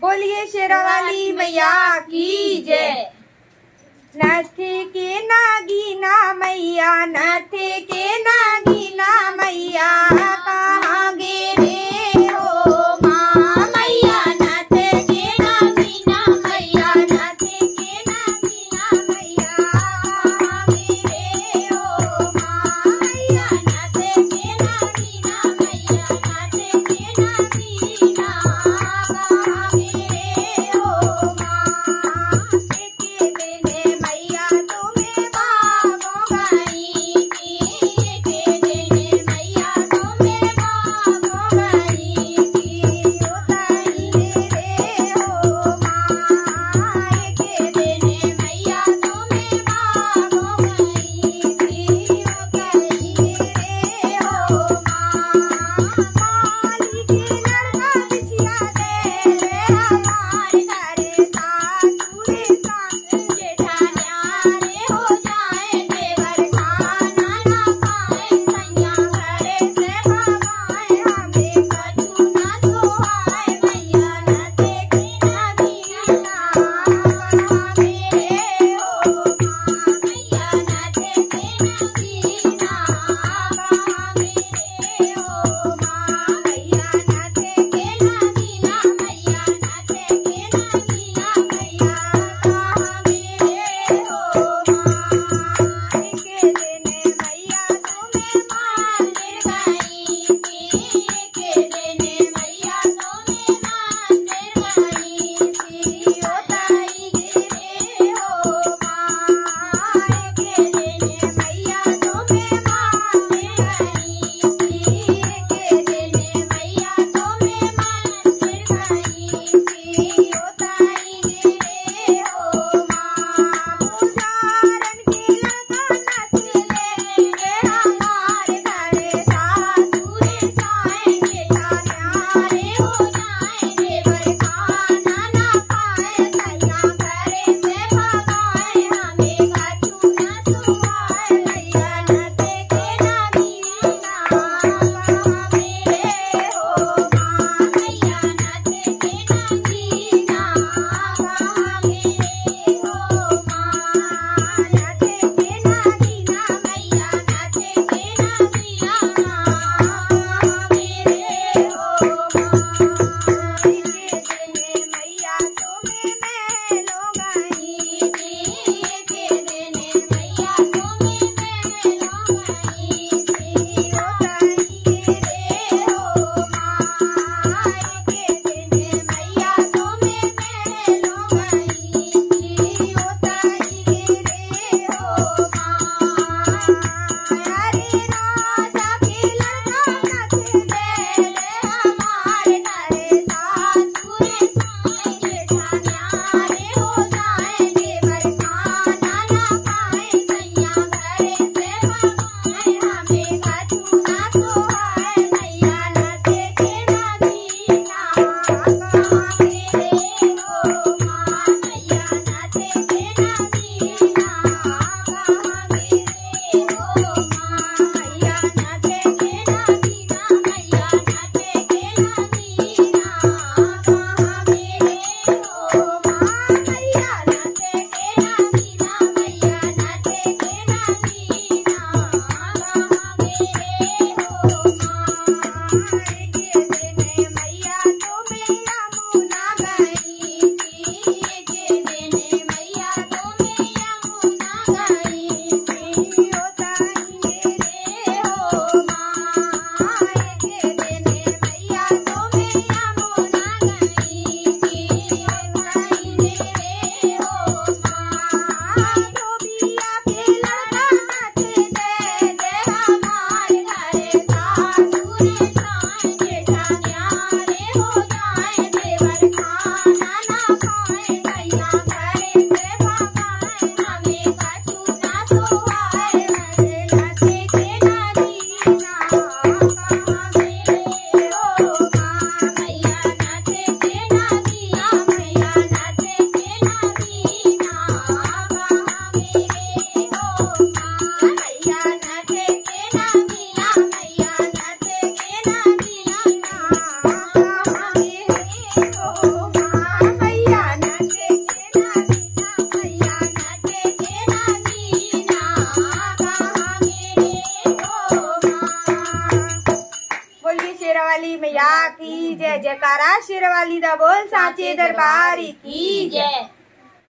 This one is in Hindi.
बोलिए शेरावाली मैया की जय। नाथे के नागीना मैया नाथे के नागी Bye. वाली मैया की जय जयकारा शेरवाली दा बोल साचे दरबारी की जय।